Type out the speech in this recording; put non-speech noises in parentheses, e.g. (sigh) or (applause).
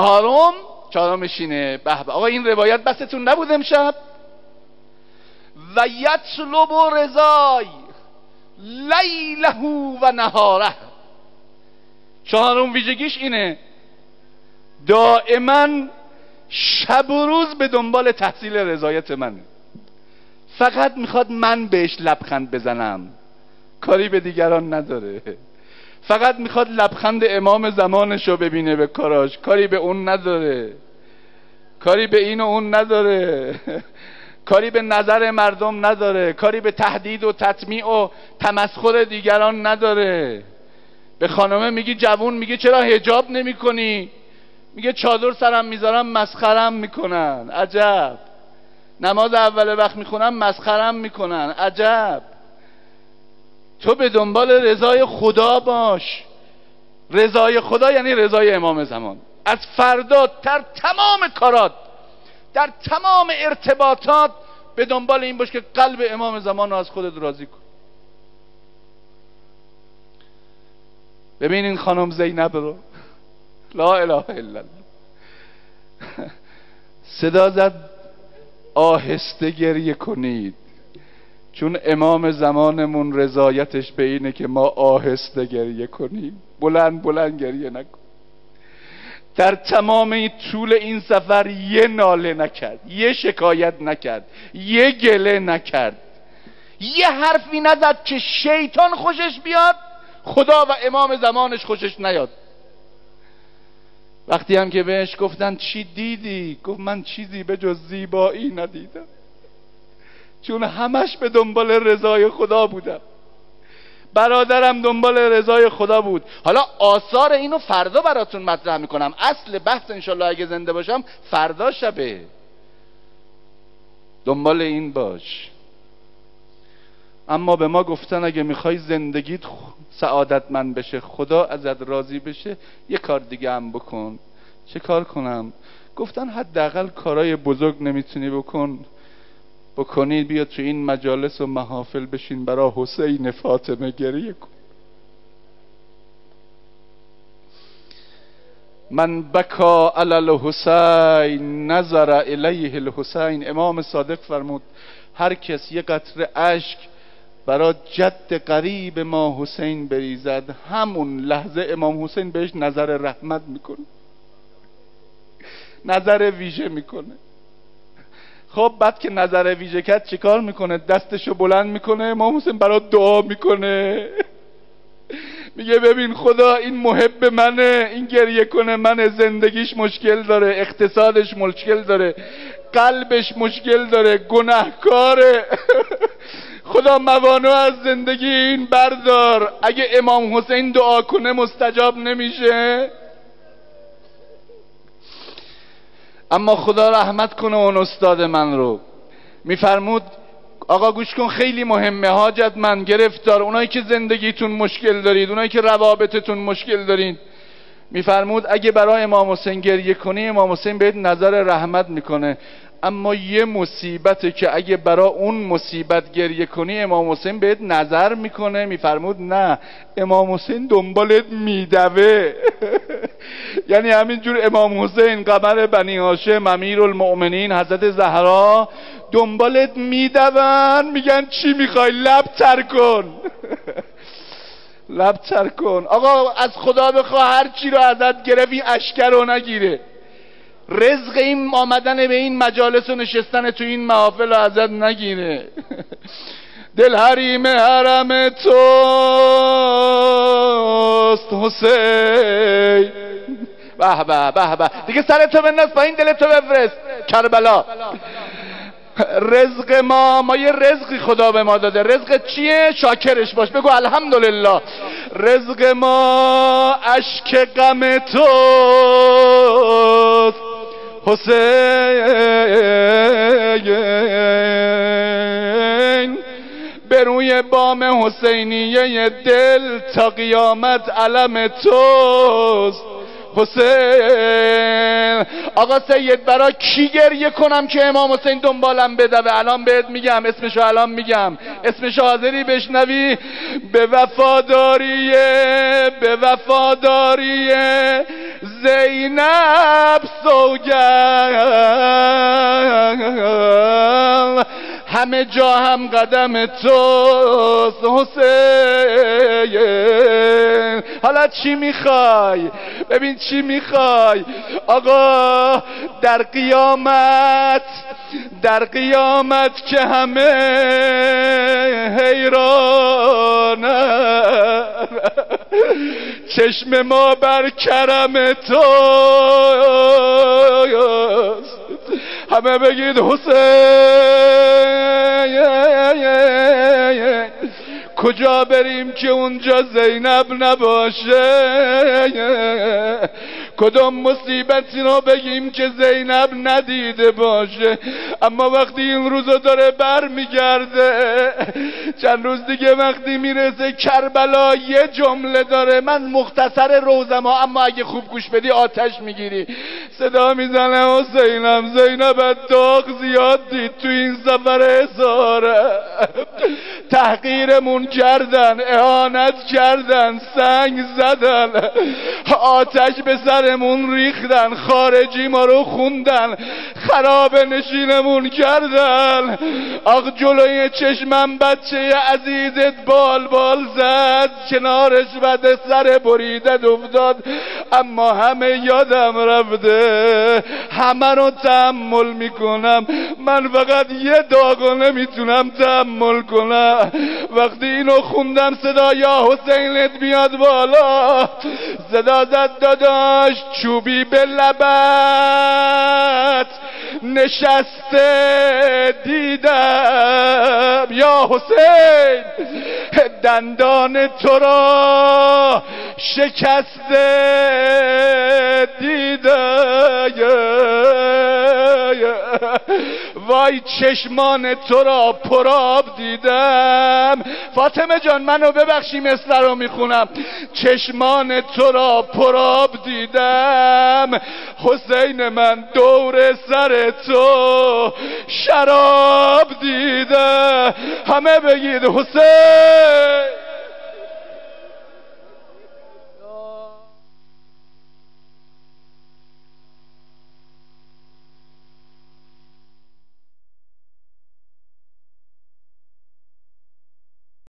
چهارم چهارمش اینه به. آقا این روایت بستون نبود امشب. و یطلب رضای لیله و نهاره. چهارم ویژگیش اینه. دائما شب و روز به دنبال تحصیل رضایت منه. فقط می‌خواد من بهش لبخند بزنم. کاری به دیگران نداره. فقط می‌خواد لبخند امام زمانش رو ببینه به کاراش. کاری به اون نداره. کاری به این و اون نداره. (laughs) کاری به نظر مردم نداره. کاری به تهدید و تطمیع و تمسخر دیگران نداره. به خانمه میگی جوون میگه چرا هجاب نمی کنی میگه چادر سرم می‌ذارم مسخرم می‌کنن. عجب. نماز اول وقت می‌خونم مسخرم می‌کنن. عجب. تو به دنبال رضای خدا باش. رضای خدا یعنی رضای امام زمان. از فردا در تمام کارات در تمام ارتباطات به دنبال این باش که قلب امام زمان رو از خودت راضی کن. ببین این خانم زینب رو. لا اله الا الله. صدا زد آهسته گریه کنید. چون امام زمانمون رضایتش به اینه که ما آهسته گریه کنیم. بلند بلند گریه نکن. در تمام طول این سفر یه ناله نکرد یه شکایت نکرد یه گله نکرد. یه حرفی نزد که شیطان خوشش بیاد خدا و امام زمانش خوشش نیاد. وقتی هم که بهش گفتن چی دیدی؟ گفت من چیزی به جز زیبایی ندیدم. چون همش به دنبال رضای خدا بودم. برادرم دنبال رضای خدا بود. حالا آثار اینو فردا براتون مطرح می‌کنم. اصل بحث انشالله اگه زنده باشم فردا شبه. دنبال این باش. اما به ما گفتن اگه می‌خوای زندگیت سعادتمند بشه خدا ازت راضی بشه یه کار دیگه هم بکن. چه کار کنم؟ گفتن حداقل کارای بزرگ نمی‌تونی بکن. بکنید بیا تو این مجالس و محافل بشین برا حسین فاطمه گریه کن. من بکا علی الحسین نظر الیه الحسین. امام صادق فرمود هر کس یه قطره اشک برا جد قریب ما حسین بریزد همون لحظه امام حسین بهش نظر رحمت می‌کنه. نظر ویژه می‌کنه. خب بعد که نظر ویژه چیکار می‌کنه؟ دستشو بلند می‌کنه امام حسین برا دعا می‌کنه. (laughs) میگه ببین خدا این محب منه این گریه کنه من زندگیش مشکل داره اقتصادش مشکل داره قلبش مشکل داره گناهکاره. (laughs) خدا موانع از زندگی این بردار. اگه امام حسین دعا کنه مستجاب نمیشه. اما خدا رحمت کنه اون استاد من رو. میفرمود آقا گوش کن خیلی مهمه. حاجت من گرفتار. اونایی که زندگیتون مشکل دارید اونایی که روابطتون مشکل دارید. میفرمود اگه برای امام حسین گریه کنی امام حسین بهت نظر رحمت می‌کنه. اما یه مصیبته که اگه برا اون مصیبت گریه کنی امام حسین بهت نظر می‌کنه. میفرمود نه امام حسین دنبالت میدوه. (laughs) (laughs) یعنی همینجور امام حسین قمر بنی هاشم امیر المؤمنین حضرت زهرا دنبالت میدون میگن چی می‌خوای؟ لب تر کن. (laughs) لب تر کن. آقا از خدا بخوا هر چی رو ازت گرفت اشکر رو نگیره. رزق این آمدن به این مجالس و نشستن تو این محافل ازت نگیره. (laughs) دل حریم حرم توست حسین. به به به به. دیگه سرتو بنداز پایین دلتو بفرست. کربلا. رزق ما ما یه رزقی خدا به ما داده. رزق چیه؟ شاکرش باش. بگو الحمدلله. رزق ما اشک غم توست. حسین. به روی بام حسینیه دل تا قیامت علم توست. حسین. آقا سید برا کی گریه کنم که امام حسین دنبالم بدوه؟ الان بهت میگم اسمشو الان میگم. اسمش حاضری بشنوی؟ به وفاداری به وفاداری زینب سوگل. همه جا هم قدم تو حسین. حالا چی می‌خوای؟ ببین چی می‌خوای. آقا در قیامت در قیامت که همه حیران. چشم ما بر کرم تو همه بگید حسین. کجا بریم که اونجا زینب نباشه؟ کدام مصیبتی رو بگیم که زینب ندیده باشه؟ اما وقتی این روزو داره بر میگرده چند روز دیگه وقتی می‌رسه کربلا یه جمله داره من مختصر روزم ها اما اگه خوب گوش بدی آتش می‌گیری. صدا می‌زنه حسینم زینب داغ زیاد دید تو این سفر هزاره. تحقیرمون کردن اهانت کردن سنگ زدن آتش به سرمون ریختن خارجی ما رو خوندن. خراب نشینمون کردن. آخ جلوی چشمم بچه عزیزت بال بال زد. کنارش بده سر بریدت افتاد اما همه یادم رفته. همه رو تحمل می‌کنم. من فقط یه داغو نمی‌تونم تحمل کنم. وقتی اینو خوندم صدا یا حسینت بیاد بالا. صدا زد داداش چوبی به لبت. نشسته دیدم. یا حسین دندان تو را شکسته دیدم. وای چشمان تو را پراب دیدم. فاطمه جان منو ببخشی مثل رو می‌خونم. چشمان تو را پراب دیدم. حسین من دور سر تو شراب دیدم همه بگید حسین.